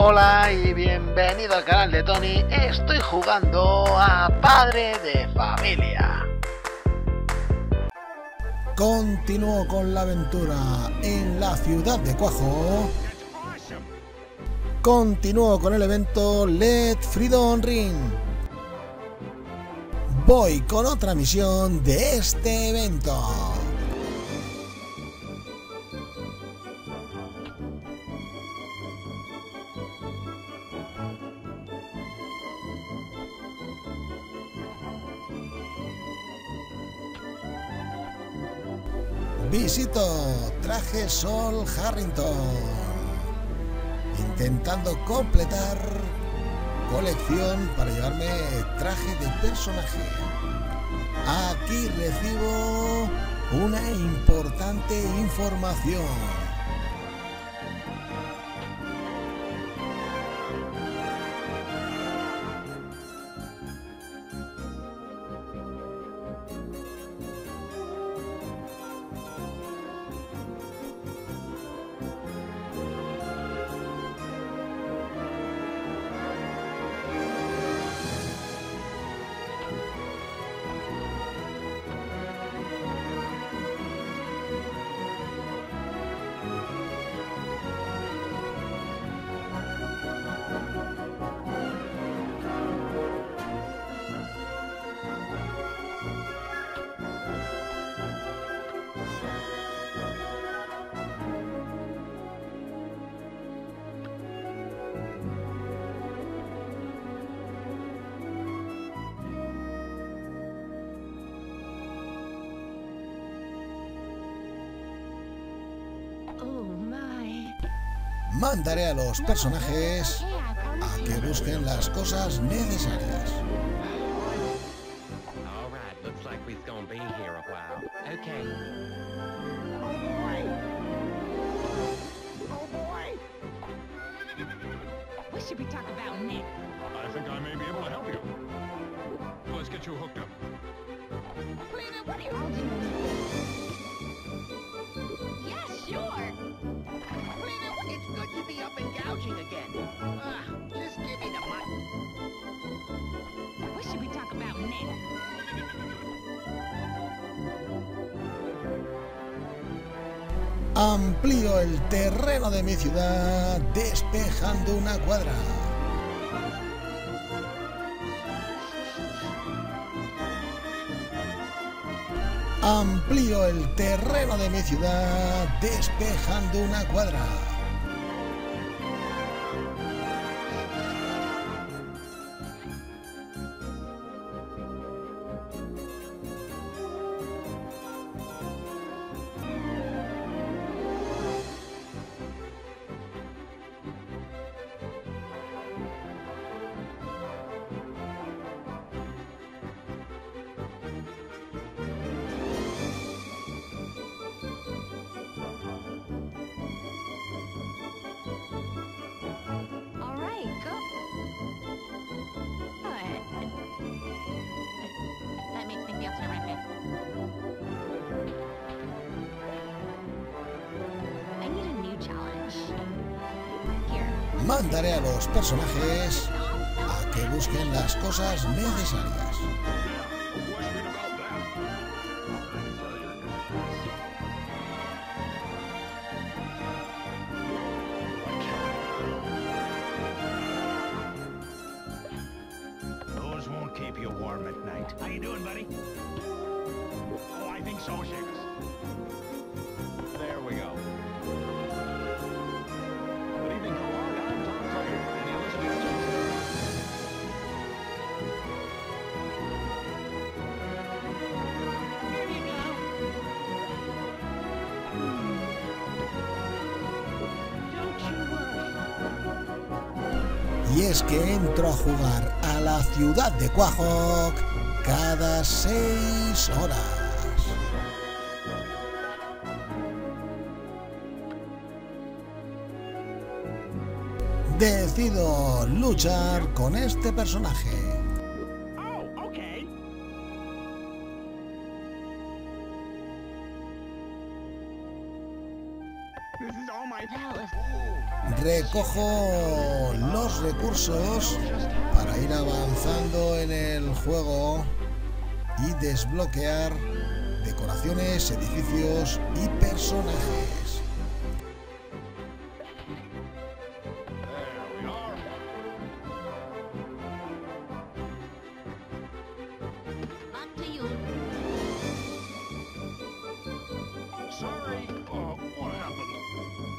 Hola y bienvenido al canal de Tony. Estoy jugando a Padre de Familia. Continúo con la aventura en la ciudad de Cuajo. Continúo con el evento Let Freedom Ring. Voy con otra misión de este evento. Visito Traje Sol Harrington. Intentando completar colección para llevarme traje de personaje. Aquí recibo una importante información. Mandaré a los personajes a que busquen las cosas necesarias. What should we talk Amplío el terreno de mi ciudad despejando una cuadra. Amplío el terreno de mi ciudad despejando una cuadra. Mandaré a los personajes a que busquen las cosas necesarias. How you doing, buddy? Oh, I think so, Seamus. Y es que entro a jugar a la ciudad de Quahog cada seis horas. Decido luchar con este personaje. Oh. This is all my Recojo los recursos para ir avanzando en el juego y desbloquear decoraciones, edificios y personajes. Sorry. What happened?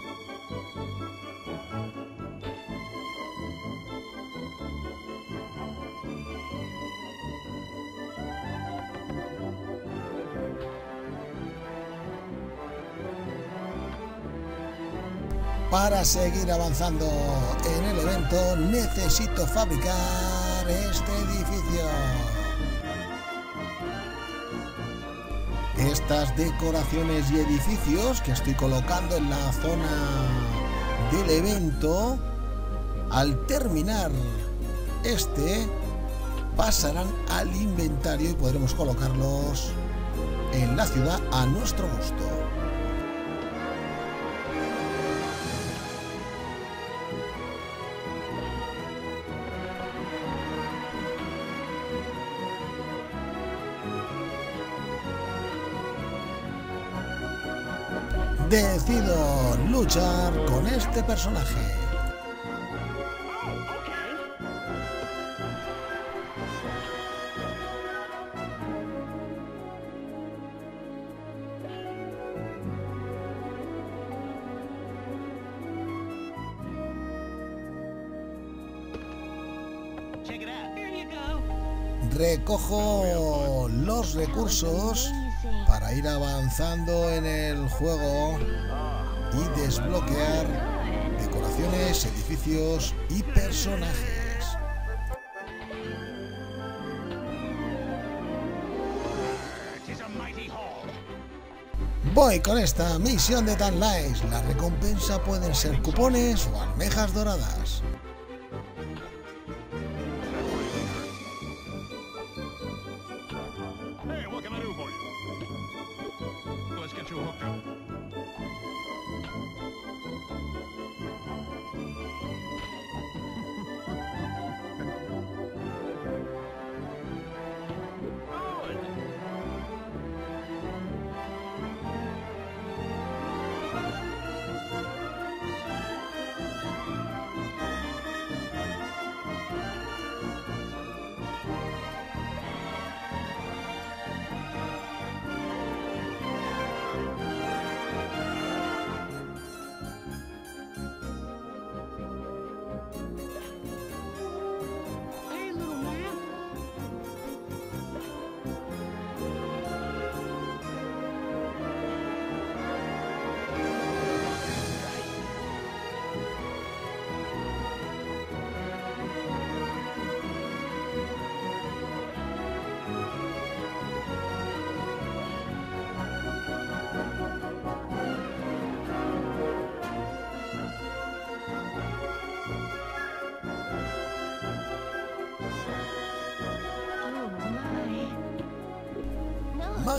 Para seguir avanzando en el evento necesito fabricar este edificio. Estas decoraciones y edificios que estoy colocando en la zona del evento, al terminar este, pasarán al inventario y podremos colocarlos en la ciudad a nuestro gusto. Decido luchar con este personaje. Recojo los recursos ir avanzando en el juego y desbloquear decoraciones, edificios y personajes. Voy con esta misión de Tan Lies. La recompensa pueden ser cupones o almejas doradas. hook up.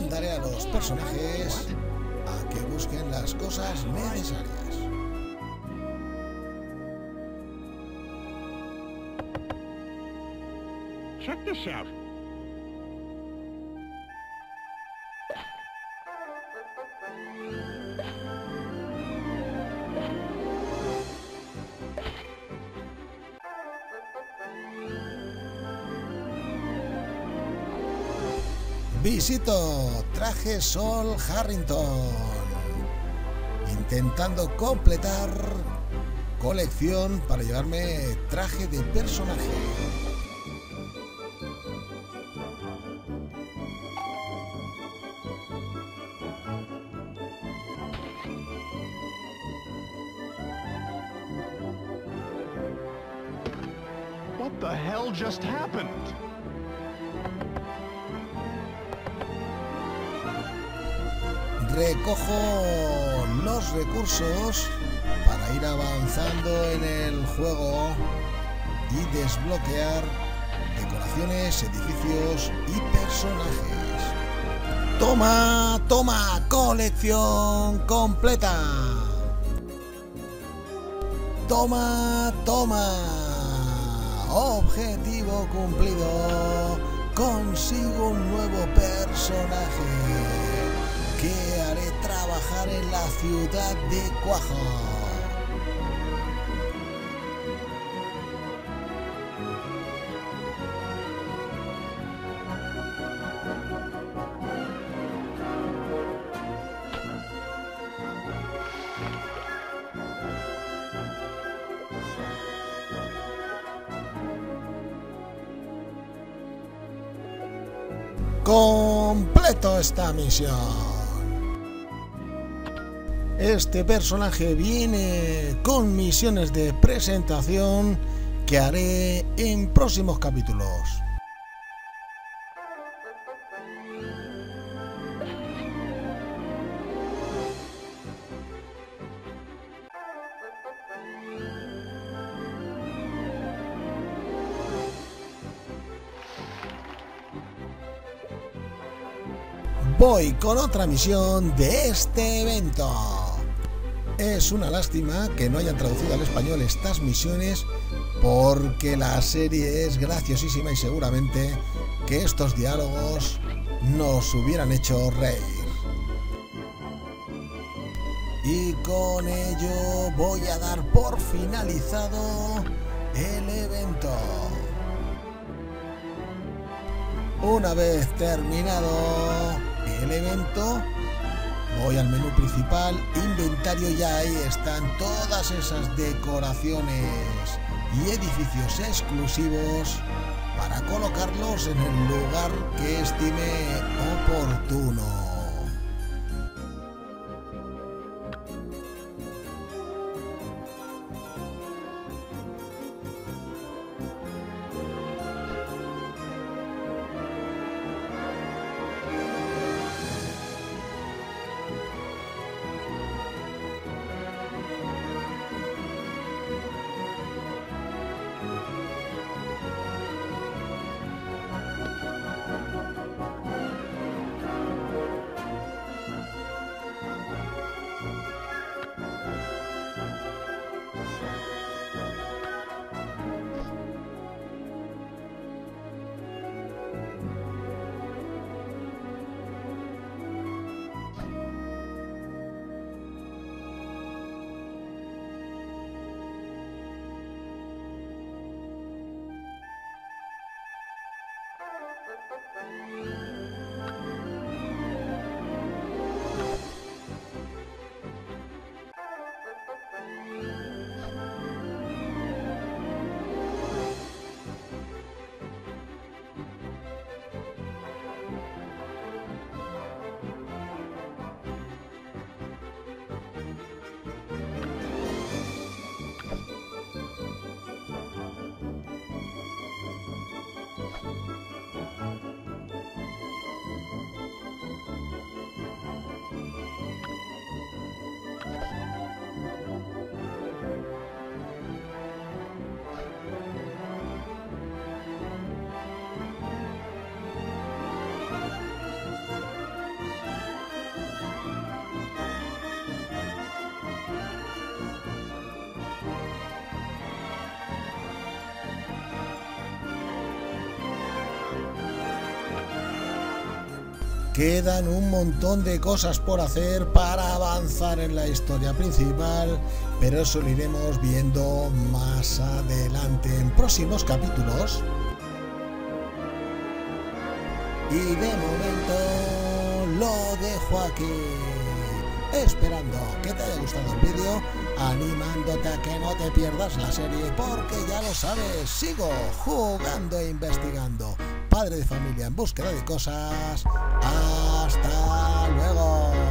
Mandaré a los personajes a que busquen las cosas necesarias. Check this out. Visito Traje Sol Harrington. Intentando completar colección para llevarme traje de personaje. What the hell just happened? Recojo los recursos para ir avanzando en el juego y desbloquear decoraciones, edificios y personajes. Toma, toma, colección completa. toma, toma. Objetivo cumplido. Consigo un nuevo personaje trabajar en la ciudad de Cuajo. completo esta misión. Este personaje viene con misiones de presentación que haré en próximos capítulos. voy con otra misión de este evento. Es una lástima que no hayan traducido al español estas misiones porque la serie es graciosísima y seguramente que estos diálogos nos hubieran hecho reír. Y con ello voy a dar por finalizado el evento. Una vez terminado el evento, voy al menú principal, inventario y ahí están todas esas decoraciones y edificios exclusivos para colocarlos en el lugar que estime oportuno. Quedan un montón de cosas por hacer para avanzar en la historia principal, pero eso lo iremos viendo más adelante en próximos capítulos. Y de momento lo dejo aquí, esperando que te haya gustado el vídeo, animándote a que no te pierdas la serie, porque ya lo sabes, sigo jugando e investigando padre de familia en búsqueda de cosas. Hasta luego.